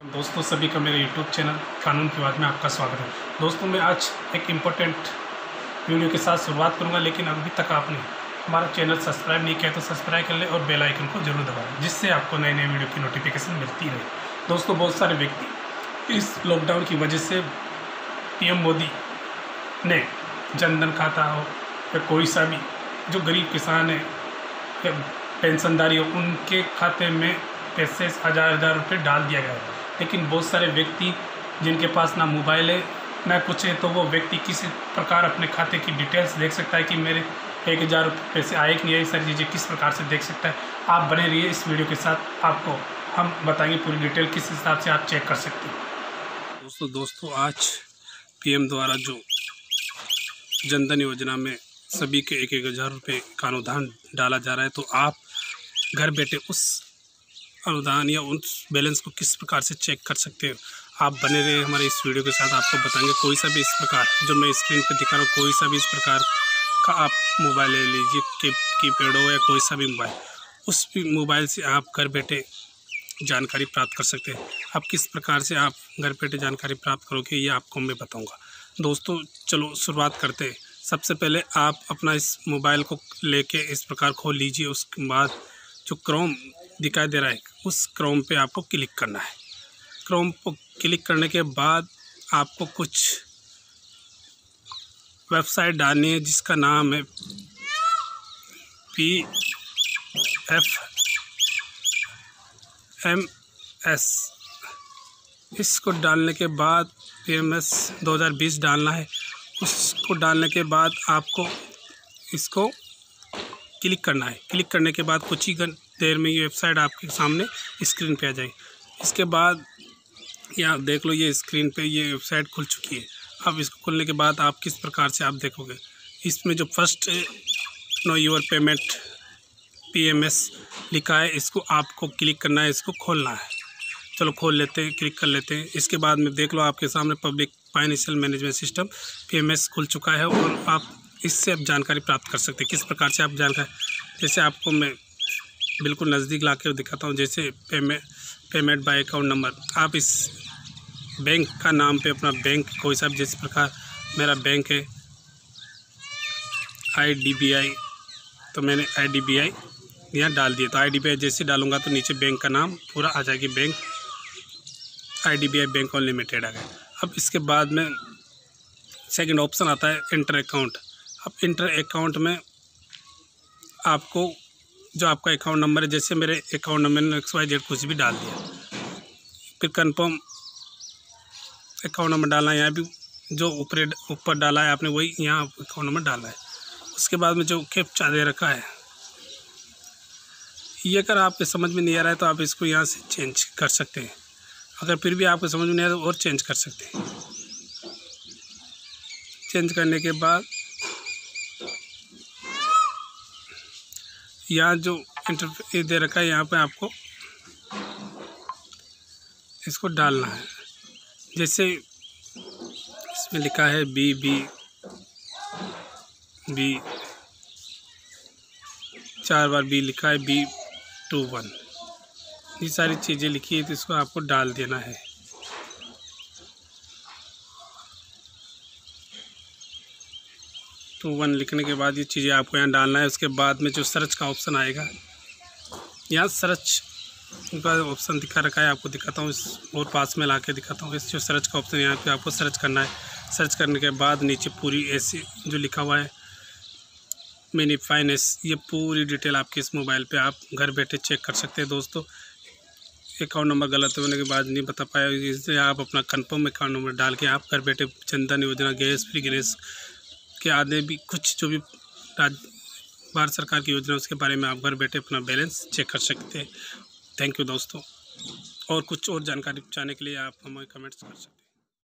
दोस्तों, सभी का मेरे यूट्यूब चैनल कानून की बात में आपका स्वागत है। दोस्तों, मैं आज एक इम्पोर्टेंट वीडियो के साथ शुरुआत करूँगा, लेकिन अभी तक आपने हमारा चैनल सब्सक्राइब नहीं किया तो सब्सक्राइब कर ले और बेल आइकन को ज़रूर दबाएँ जिससे आपको नए नए वीडियो की नोटिफिकेशन मिलती रहे। दोस्तों, बहुत सारे व्यक्ति इस लॉकडाउन की वजह से पीएम मोदी ने जनधन खाता हो, या कोई सा भी जो गरीब किसान है, या पेंशनदारी हो, उनके खाते में पैसे हज़ार हज़ार रुपये डाल दिया गया है। लेकिन बहुत सारे व्यक्ति जिनके पास ना मोबाइल है, ना कुछ है तो वो व्यक्ति किसी प्रकार अपने खाते की डिटेल्स देख सकता है कि मेरे एक हज़ार पैसे आए कि नहीं आए, सारी चीज़ें किस प्रकार से देख सकता है। आप बने रहिए इस वीडियो के साथ, आपको हम बताएँगे पूरी डिटेल किस हिसाब से आप चेक कर सकते हैं। दोस्तों दोस्तों, आज पीएम द्वारा जो जनधन योजना में सभी के एक एक हज़ार रुपये का अनुदान डाला जा रहा है तो आप घर बैठे उस अनुदान या उस बैलेंस को किस प्रकार से चेक कर सकते हो? आप बने रहे हमारे इस वीडियो के साथ, आपको बताएँगे कोई सा भी इस प्रकार, जो मैं स्क्रीन पर दिखा रहा हूँ, कोई सा भी इस प्रकार का आप मोबाइल ले लीजिए की की पैड हो या कोई सा भी मोबाइल, उस मोबाइल से आप घर बैठे जानकारी प्राप्त कर सकते हैं। आप किस प्रकार से आप घर बैठे जानकारी प्राप्त करोगे, ये आपको मैं बताऊँगा। दोस्तों, चलो शुरुआत करते हैं। सबसे पहले आप अपना इस मोबाइल को लेके इस प्रकार खोल लीजिए, उसके बाद जो क्रोम दिखाई दे रहा है। उस क्रोम पे आपको क्लिक करना है। क्रोम पर क्लिक करने के बाद आपको कुछ वेबसाइट डालनी है, जिसका नाम है पी एफ़ एम एस इसको डालने के बाद पी एम एस दो हज़ार बीस डालना है। उसको डालने के बाद आपको इसको क्लिक करना है। क्लिक करने के बाद कुछ ही देर में ये वेबसाइट आपके सामने स्क्रीन पे आ जाएगी। इसके बाद ये आप देख लो, ये स्क्रीन पे ये वेबसाइट खुल चुकी है। अब इसको खुलने के बाद आप किस प्रकार से आप देखोगे? इसमें जो first know your payment, PMS लिखा है, इसको आपको क्लिक करना है, इसको खोलना है। चलो खोल लेते हैं, क्लिक कर लेते हैं। इसके बाद में देख लो आपके सामने public financial management system, PMS खुल चुका है और आप इससे आप जानकारी प्राप्त कर सकते हैं। किस प्रकार से आप जानकारी, जैसे आपको मैं बिल्कुल नज़दीक ला कर दिखाता हूँ, जैसे payment payment by account number आप इस बैंक का नाम पे अपना बैंक कोई सा जिस प्रकार मेरा बैंक है आई डी बी आई तो मैंने आई डी बी आई यहाँ डाल दिया। तो आई डी बी आई जैसे डालूँगा तो नीचे बैंक का नाम पूरा आ जाएगी bank I D B I bank unlimited आ गया। अब इसके बाद में सेकंड ऑप्शन आता है इंटर अकाउंट अब इंटर अकाउंट में आपको जो आपका अकाउंट नंबर है, जैसे मेरे अकाउंट नंबर ने एक्स वाई जेड कुछ भी डाल दिया। फिर कन्फर्म अकाउंट नंबर डालना है, यहाँ भी जो ऊपर ऊपर डाला है, आपने वही यहाँ अकाउंट नंबर डाला है। उसके बाद में जो कैप्चा दे रखा है, ये अगर आपके समझ में नहीं आ रहा है तो आप इसको यहाँ से चेंज कर सकते हैं। अगर फिर भी आपको समझ में नहीं आ रहा तो और चेंज कर सकते हैं। चेंज करने के बाद यहाँ जो इंटर दे रखा है, यहाँ पे आपको इसको डालना है। जैसे इसमें लिखा है बी बी बी चार बार बी लिखा है बी टू वन ये सारी चीज़ें लिखी है तो इसको आपको डाल देना है। टू वन लिखने के बाद ये चीज़ें आपको यहाँ डालना है। उसके बाद में जो सर्च का ऑप्शन आएगा, यहाँ सर्च का ऑप्शन दिखा रखा है, आपको दिखाता हूँ। इस और पास में ला के दिखाता हूँ। इस जो सर्च का ऑप्शन यहाँ पे आपको सर्च करना है। सर्च करने के बाद नीचे पूरी ऐसी जो लिखा हुआ है मिनी फाइनेंस ये पूरी डिटेल आपके इस मोबाइल पे आप घर बैठे चेक कर सकते हैं दोस्तों। अकाउंट नंबर गलत होने के बाद नहीं बता पाया। इसलिए आप अपना कन्फर्म अकाउंट नंबर डाल के आप घर बैठे जनधन योजना, गैस फ्री गैस के आने भी कुछ जो भी भारत सरकार की योजना उसके बारे में आप घर बैठे अपना बैलेंस चेक कर सकते हैं। थैंक यू दोस्तों। और कुछ और जानकारी चाहने के लिए आप हमें कमेंट्स कर सकते हैं।